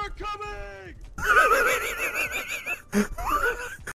are coming!